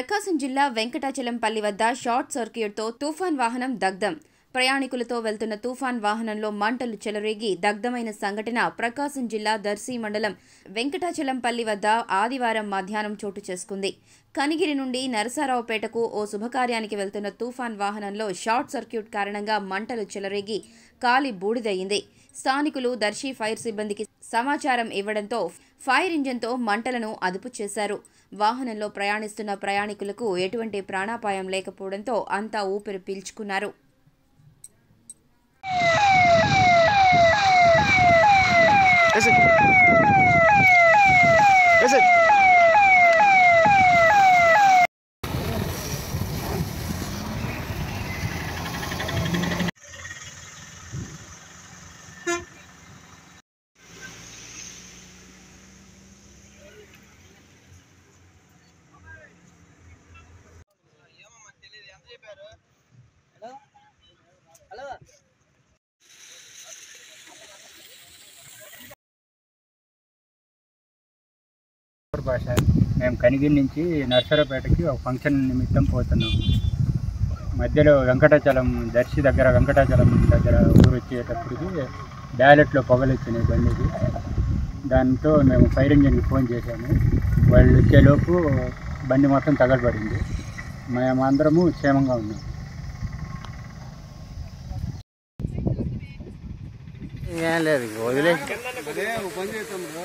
ప్రకాశం జిల్లా వెంకటాచలంపల్లి వద్ద షార్ట్ సర్క్యూట్తో తుఫాన్ వాహనం దగ్ధం. ప్రయాణికులతో వెళ్తున్న తుఫాన్ వాహనంలో మంటలు చెలరేగి దగ్ధమైన సంఘటన ప్రకాశం జిల్లా దర్శి మండలం వెంకటాచలంపల్లి వద్ద ఆదివారం మధ్యాహ్నం చోటు చేసుకుంది. కనిగిరి నుండి నరసారావుపేటకు ఓ శుభకార్యానికి వెళ్తున్న తుఫాన్ వాహనంలో షార్ట్ సర్క్యూట్ కారణంగా మంటలు చెలరేగి కాలి బూడిదయ్యింది. స్థానికులు దర్శి ఫైర్ సిబ్బందికి సమాచారం ఇవ్వడంతో ఫైర్ ఇంజన్తో మంటలను అదుపు చేశారు వాహనంలో ప్రయాణిస్తున్న ప్రయాణికులకు ఎటువంటి ప్రాణాపాయం లేకపోవడంతో అంతా ఊపిరి పీల్చుకున్నారు Is it? Is it? భాష. మేము కనిగిరి నుంచి నర్సరాపేటకి ఒక ఫంక్షన్ నిమిత్తం పోతున్నాం. మధ్యలో వెంకటాచలం దర్శి దగ్గర వెంకటాచలం దగ్గర ఊరు వచ్చేటప్పటికి బ్యాలెట్లో పొగలు వచ్చినాయి బండికి. దాంతో మేము ఫైర్ ఇంజిన్కి ఫోన్ చేశాము. వాళ్ళు వచ్చేలోపు బండి మొత్తం తగలబడింది. మేమందరము క్షేమంగా ఉన్నాం. ఏం లేదు వదిలే. పని చేస్తాం బ్రో.